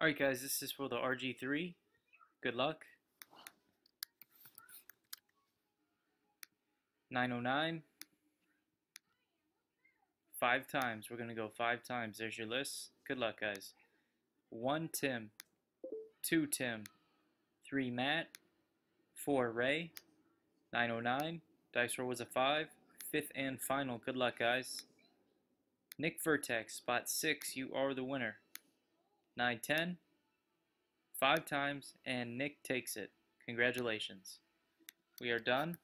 Alright guys, this is for the RG3. Good luck. 909. Five times. We're going to go five times. There's your list. Good luck guys. One Tim. Two Tim. Three Matt. Four Ray. 909. Dice roll was a five. Fifth and final. Good luck guys. Nick Vertex, spot six. You are the winner. 9 10, five times, and Nick takes it. Congratulations. We are done.